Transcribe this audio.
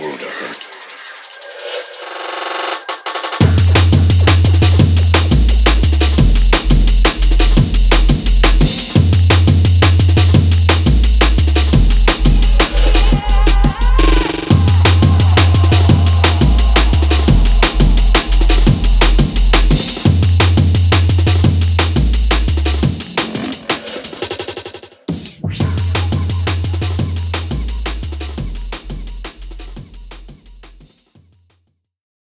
world a hurt.